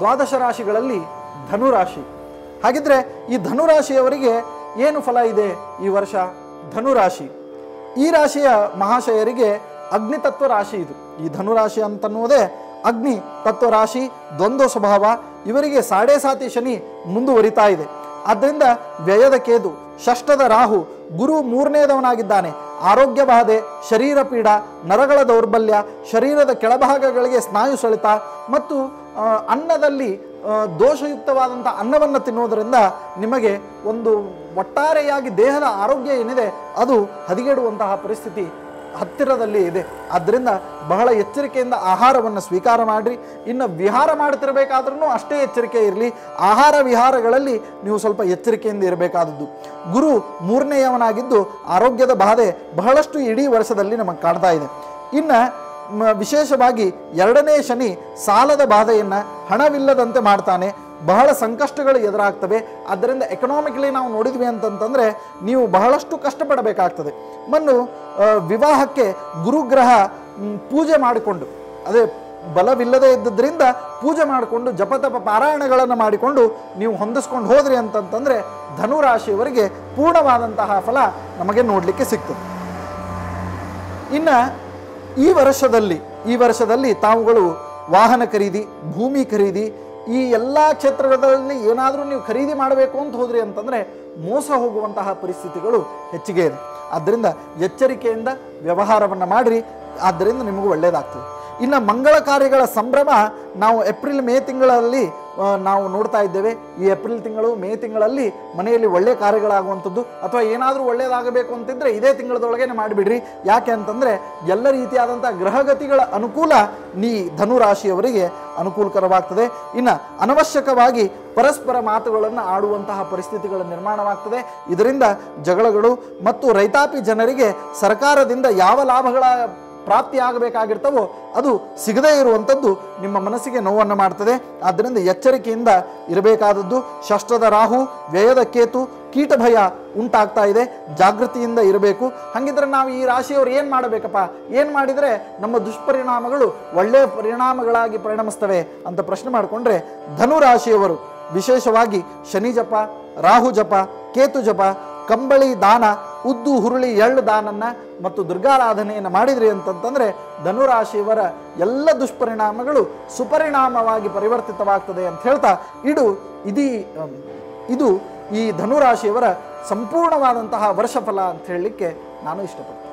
ದ್ವಾದಶ ರಾಶಿಗಳಲ್ಲಿ ಧನುರಾಶಿ. ಹಾಗಿದ್ರೆ ಈ ಧನುರಾಶಿಯವರಿಗೆ ಏನು ಫಲ ಇದೆ ಈ ವರ್ಷ? ಧನುರಾಶಿ. ಈ ರಾಶಿಯ ಮಹಾಶಯರಿಗೆ ಅಗ್ನಿತತ್ವ ರಾಶಿ ಇದು. ಈ ಧನುರಾಶಿ ಅಂತನ್ನುವುದೇ ಅಗ್ನಿ, ತತ್ವ ರಾಶಿ, ದ್ವಂದ್ವ ಸ್ವಭಾವ. ಇವರಿಗೆ ಸಾಡೆ ಸಾತಿ ಶನಿ ಮುಂದುವರಿತಾ ಇದೆ. ಆದ್ದರಿಂದ ವ್ಯಯದ ಕೇದು ಷಷ್ಠದ ರಾಹು, ಗುರು ಮೂರನೇದವನಾಗಿದ್ದಾನೆ. ಆರೋಗ್ಯ ಬಾಧೆ, ಶರೀರ ಪೀಡ, ನರಗಳ ದೌರ್ಬಲ್ಯ, ಶರೀರದ ಕೆಳಭಾಗಗಳಿಗೆ ಸ್ನಾಯು ಸೆಳೆತ ಮತ್ತು ಅನ್ನದಲ್ಲಿ ದೋಷಯುಕ್ತವಾದಂಥ ಅನ್ನವನ್ನು ತಿನ್ನುವುದರಿಂದ ನಿಮಗೆ ಒಂದು ಒಟ್ಟಾರೆಯಾಗಿ ದೇಹದ ಆರೋಗ್ಯ ಏನಿದೆ ಅದು ಹದಿಗೆಡುವಂತಹ ಪರಿಸ್ಥಿತಿ ಹತ್ತಿರದಲ್ಲಿ ಇದೆ. ಆದ್ದರಿಂದ ಬಹಳ ಎಚ್ಚರಿಕೆಯಿಂದ ಆಹಾರವನ್ನು ಸ್ವೀಕಾರ ಮಾಡಿರಿ. ಇನ್ನು ವಿಹಾರ ಮಾಡ್ತಿರಬೇಕಾದ್ರೂ ಅಷ್ಟೇ ಎಚ್ಚರಿಕೆ ಇರಲಿ. ಆಹಾರ ವಿಹಾರಗಳಲ್ಲಿ ನೀವು ಸ್ವಲ್ಪ ಎಚ್ಚರಿಕೆಯಿಂದ ಇರಬೇಕಾದದ್ದು. ಗುರು ಮೂರನೆಯವನಾಗಿದ್ದು ಆರೋಗ್ಯದ ಬಾಧೆ ಬಹಳಷ್ಟು ಇಡೀ ವರ್ಷದಲ್ಲಿ ನಮಗೆ ಕಾಣ್ತಾ ಇದೆ. ಇನ್ನು ವಿಶೇಷವಾಗಿ ಎರಡನೇ ಶನಿ ಸಾಲದ ಬಾಧೆಯನ್ನು ಹಣವಿಲ್ಲದಂತೆ ಮಾಡ್ತಾನೆ. ಬಹಳ ಸಂಕಷ್ಟಗಳು ಎದುರಾಗ್ತವೆ. ಆದ್ದರಿಂದ ಎಕನಾಮಿಕಲಿ ನಾವು ನೋಡಿದ್ವಿ ಅಂತಂತಂದರೆ ನೀವು ಬಹಳಷ್ಟು ಕಷ್ಟಪಡಬೇಕಾಗ್ತದೆ. ಮನ್ನು ವಿವಾಹಕ್ಕೆ ಗುರುಗ್ರಹ ಪೂಜೆ ಮಾಡಿಕೊಂಡು, ಅದೇ ಬಲವಿಲ್ಲದೆ ಇದ್ದದ್ರಿಂದ ಪೂಜೆ ಮಾಡಿಕೊಂಡು, ಜಪತಪ ಪಾರಾಯಣಗಳನ್ನು ಮಾಡಿಕೊಂಡು ನೀವು ಹೊಂದಿಸ್ಕೊಂಡು ಹೋದ್ರಿ ಅಂತಂತಂದರೆ ಧನುರಾಶಿಯವರಿಗೆ ಪೂರ್ಣವಾದಂತಹ ಫಲ ನಮಗೆ ನೋಡಲಿಕ್ಕೆ ಸಿಗ್ತದೆ. ಇನ್ನು ಈ ವರ್ಷದಲ್ಲಿ ಈ ವರ್ಷದಲ್ಲಿ ತಾವುಗಳು ವಾಹನ ಖರೀದಿ, ಭೂಮಿ ಖರೀದಿ, ಈ ಎಲ್ಲ ಕ್ಷೇತ್ರಗಳಲ್ಲಿ ಏನಾದರೂ ನೀವು ಖರೀದಿ ಮಾಡಬೇಕು ಅಂತ ಹೋದ್ರಿ ಅಂತಂದರೆ ಮೋಸ ಹೋಗುವಂತಹ ಪರಿಸ್ಥಿತಿಗಳು ಹೆಚ್ಚಿಗೆ ಇದೆ. ಆದ್ದರಿಂದ ಎಚ್ಚರಿಕೆಯಿಂದ ವ್ಯವಹಾರವನ್ನು ಮಾಡಿರಿ. ಆದ್ದರಿಂದ ನಿಮಗೂ ಒಳ್ಳೆಯದಾಗ್ತದೆ ಇನ್ನು ಮಂಗಳ ಕಾರ್ಯಗಳ ಸಂಭ್ರಮ ನಾವು ಏಪ್ರಿಲ್ ಮೇ ತಿಂಗಳಲ್ಲಿ ನಾವು ನೋಡ್ತಾ ಇದ್ದೇವೆ, ಈ ಏಪ್ರಿಲ್ ತಿಂಗಳು, ಮೇ ತಿಂಗಳಲ್ಲಿ ಮನೆಯಲ್ಲಿ ಒಳ್ಳೆ ಕಾರ್ಯಗಳಾಗುವಂಥದ್ದು ಅಥವಾ ಏನಾದರೂ ಒಳ್ಳೆಯದಾಗಬೇಕು ಅಂತಿದ್ರೆ ಇದೇ ತಿಂಗಳದೊಳಗೇನೆ ಮಾಡಿಬಿಡ್ರಿ. ಯಾಕೆ ಅಂತಂದರೆ ಎಲ್ಲ ರೀತಿಯಾದಂಥ ಗ್ರಹಗತಿಗಳ ಅನುಕೂಲ ನೀ ಧನುರಾಶಿಯವರಿಗೆ ಅನುಕೂಲಕರವಾಗ್ತದೆ. ಇನ್ನು ಅನವಶ್ಯಕವಾಗಿ ಪರಸ್ಪರ ಮಾತುಗಳನ್ನು ಆಡುವಂತಹ ಪರಿಸ್ಥಿತಿಗಳ ನಿರ್ಮಾಣವಾಗ್ತದೆ. ಇದರಿಂದ ಜಗಳಗಳು ಮತ್ತು ರೈತಾಪಿ ಜನರಿಗೆ ಸರ್ಕಾರದಿಂದ ಯಾವ ಲಾಭಗಳ ಪ್ರಾಪ್ತಿಯಾಗಬೇಕಾಗಿರ್ತವೋ, ಅದು ಸಿಗದೇ ಇರುವಂಥದ್ದು ನಿಮ್ಮ ಮನಸ್ಸಿಗೆ ನೋವನ್ನು ಮಾಡ್ತದೆ. ಆದ್ದರಿಂದ ಎಚ್ಚರಿಕೆಯಿಂದ ಇರಬೇಕಾದದ್ದು ಷಷ್ಟದ ರಾಹು, ವ್ಯಯದ ಕೇತು ಕೀಟ ಭಯ ಉಂಟಾಗ್ತಾ ಇದೆ. ಜಾಗೃತಿಯಿಂದ ಇರಬೇಕು. ಹಾಗಿದ್ರೆ ನಾವು ಈ ರಾಶಿಯವರು ಏನು ಮಾಡಬೇಕಪ್ಪ? ಏನು ಮಾಡಿದರೆ ನಮ್ಮ ದುಷ್ಪರಿಣಾಮಗಳು ಒಳ್ಳೆಯ ಪರಿಣಾಮಗಳಾಗಿ ಪರಿಣಮಿಸ್ತವೆ ಅಂತ ಪ್ರಶ್ನೆ ಮಾಡಿಕೊಂಡ್ರೆ ಧನು ರಾಶಿಯವರು ವಿಶೇಷವಾಗಿ ಶನಿ ಜಪ, ರಾಹು ಜಪ, ಕೇತು ಜಪ ಕಂಬಳಿ ದಾನ, ಉದ್ದು ಹುರುಳಿ ಎಳ್ಳು ದಾನನ್ನ ಮತ್ತು ದುರ್ಗಾರಾಧನೆಯನ್ನು ಮಾಡಿದ್ರಿ ಅಂತಂತಂದರೆ ಧನುರಾಶಿಯವರ ಎಲ್ಲ ದುಷ್ಪರಿಣಾಮಗಳು ಸುಪರಿಣಾಮವಾಗಿ ಪರಿವರ್ತಿತವಾಗ್ತದೆ ಅಂತ ಹೇಳ್ತಾ ಇಡು, ಇದೀ ಇದು ಈ ಧನುರಾಶಿಯವರ ಸಂಪೂರ್ಣವಾದಂತಹ ವರ್ಷಫಲ ಅಂತ ಹೇಳಲಿಕ್ಕೆ ನಾನು ಇಷ್ಟಪಡ್ತೀನಿ.